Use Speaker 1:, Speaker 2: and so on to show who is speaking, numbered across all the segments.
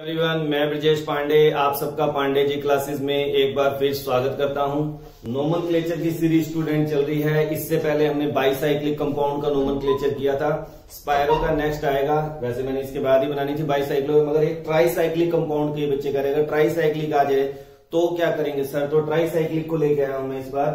Speaker 1: Everyone, मैं ब्रजेश पांडे, आप सबका पांडे जी क्लासेस में एक बार फिर स्वागत करता हूँ। नोमन क्लेचर की सीरीज़ स्टूडेंट चल रही है। इससे पहले हमने बाईसाइक्लिक कंपाउंड का नोमन क्लेचर किया था। स्पायरो का नेक्स्ट आएगा। वैसे मैंने इसके बाद ही बनानी थी बाईसाइक्लो मगर एक ट्राईसाइक्लिक कंपाउंड के बच्चे करेगा ट्राईसाइक्लिक आ जाए तो क्या करेंगे सर तो ट्राईसाइक्लिक को लेके आया हूँ मैं इस बार।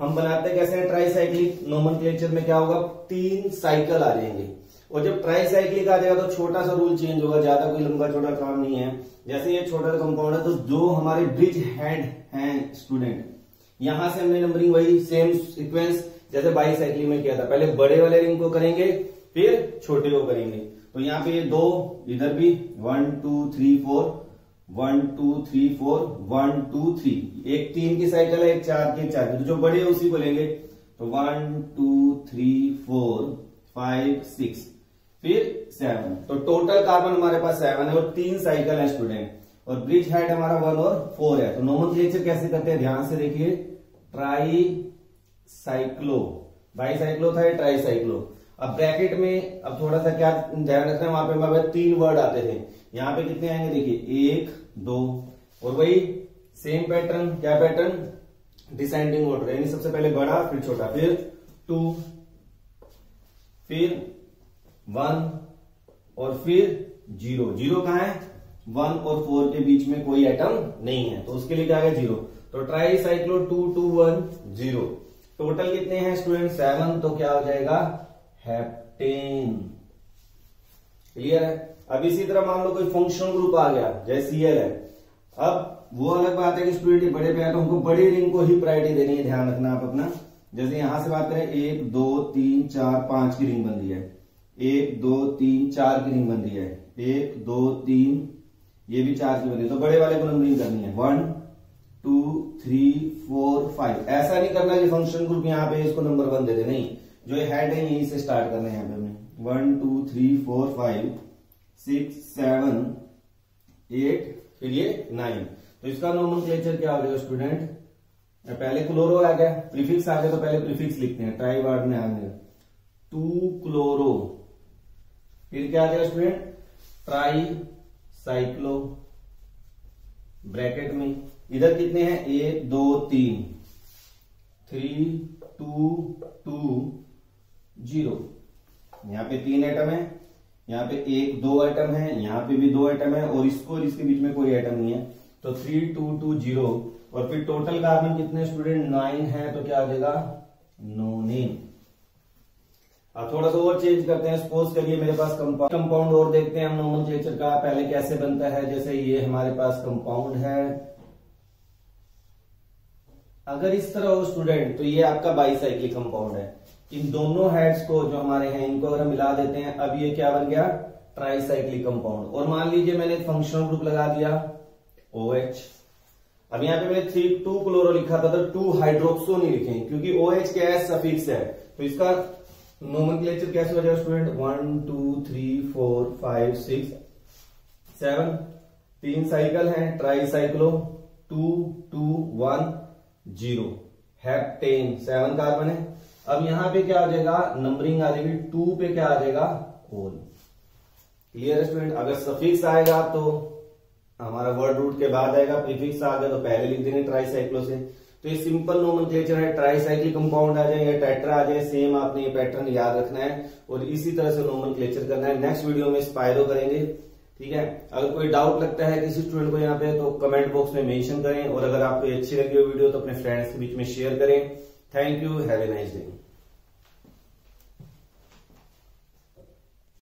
Speaker 1: हम बनाते कैसे हैं ट्राईसाइक्लिक नोमन में क्या होगा? तीन साइकिल आ जाएँगे। और जब ट्राई साइक्लिक आ जाएगा तो छोटा सा रूल चेंज होगा, ज़्यादा कोई लंबा छोटा काम नहीं है। जैसे ये छोटा कंपाउंड है तो जो हमारे ब्रिज हेड हैं स्टूडेंट यहाँ से हमने नंबरिंग वही सेम सीक्वेंस जैसे बाई साइकिल में किया था। पहले बड़े वाले रिंग को करेंगे, फिर छोटे को करेंगे। तो यहाँ पे ये दो, इधर भी one two three four one two three four one two three एक तीन की साइकिल है, एक चार की चार की। तो जो बड़े उसी को लेंगे। तो one two three four five six फिर सेवन तो टोटल कार्बन हमारे पास सेवन है और तीन साइकिल है स्टूडेंट और ब्रिज हाइट हमारा वन और फोर है. तो नोमन कैसे करते हैं? ध्यान से देखिए. ट्राई साइक्लो बाई साइक्लो था ट्राई साइक्लो अब ब्रैकेट में अब थोड़ा सा क्या ध्यान रखना है? वहाँ पे हमारे तीन वर्ड आते थे यहाँ पे कितने आएँगे? देखिए, एक, दो. और वही सेम पैटर्न क्या पैटर्न डिसेंडिंग ऑर्डर यानी सबसे पहले बड़ा, फिर छोटा. फिर टू फिर वन और फिर ज़ीरो। ज़ीरो कहा है? वन और फोर के बीच में कोई एटम नहीं है तो उसके लिए क्या है ज़ीरो। तो tricyclo two two one zero. Total कितने हैं स्टूडेंट सेवन तो क्या हो जाएगा? हैप्टेन क्लियर है? अब इसी तरह मान लो कोई फंक्शनल ग्रुप आ गया, जैसे है। अब वो अलग बात है कि स्टूडेंट बड़े पे तो हमको बड़ी रिंग को ही प्रायोरिटी देनी है, ध्यान रखना आप अपना। जैसे यहाँ से बात करें, एक, दो, तीन, चार, पाँच की रिंग बन रही है। एक, दो, तीन, चार की रिंग बन रही है। एक, दो, तीन, ये भी चार की बन रही है। तो बड़े वाले को नंबरिंग करनी है। One, two, three, four, five. ऐसा नहीं करना कि फ़ंक्शन ग्रुप यहाँ पे इसको नंबर वन दे दे नहीं, जो ये हेड है, यहीं से स्टार्ट करना है यहाँ पे हमें one, two, three, four, five, six, seven, eight, फिर ये नाइन। तो इसका क्लेचर क्या हो जाएगा स्टूडेंट पहले क्लोरो आ गया। प्रीफिक्स आ गया तो पहले प्रीफिक्स लिखते हैं। ट्राई वर्ड में आ गया। Two chloro. फिर क्या आ गया स्टूडेंट ट्राई साइक्लो ब्रैकेट में। इधर कितने हैं? एक, दो, तीन। Three, two two, zero. यहाँ पे तीन आइटम है, यहाँ पे एक, दो आइटम है, यहाँ पे भी दो आइटम है, और इसको और इसके बीच में कोई आइटम नहीं है। तो थ्री, टू टू, ज़ीरो। और फिर टोटल कार्बन कितने स्टूडेंट? नाइन है तो क्या आ जाएगा? नो नेम थोड़ा सा और चेंज करते हैं। सपोज़ करिए मेरे पास कंपाउंड और देखते हैं हम नोमन का पहले कैसे बनता है। जैसे ये हमारे पास कंपाउंड है। अगर इस तरह हो स्टूडेंट तो ये आपका बाईसाइक्लिक कंपाउंड है। इन दोनों हेड्स को जो हमारे हैं, इनको अगर मिला देते हैं, अब ये क्या बन गया? ट्राईसाइक्लिक कंपाउंड और मान लीजिए मैंने फंक्शनल ग्रुप लगा दिया ओ एच अब यहाँ पे मैंने थ्री टू क्लोरो लिखा था तो टू हाइड्रोक्सो नहीं लिखे, क्योंकि ओ OH एच क्या है सफिक्स है। तो इसका नोमन कैसे हो जाएगा student one two three four five six seven तीन साइकिल हैं tricyclo two two one zero heptane seven carbon है. अब यहाँ पे क्या आ जाएगा? नंबरिंग आ जाएगी. टू पे क्या आ जाएगा? कोल क्लियर स्टूडेंट अगर सफिक्स आएगा तो हमारा वर्ड रूट के बाद आएगा. प्रीफिक्स आ गया तो पहले लिख देंगे ट्राई साइक्लो से. तो ये सिंपल नोमन है ट्राईसाइक्लिक कंपाउंड आ जाए या टेट्रा आ जाए सेम आपने ये पैटर्न याद रखना है और इसी तरह से नोमन करना है। नेक्स्ट वीडियो में स्पायरो करेंगे, ठीक है? अगर कोई डाउट लगता है किसी स्टूडेंट को यहाँ पे तो कमेंट बॉक्स में मेंशन करें और अगर आपको अच्छी लगी हो वीडियो तो अपने फ्रेंड्स के बीच में शेयर करें। Thank you have a nice day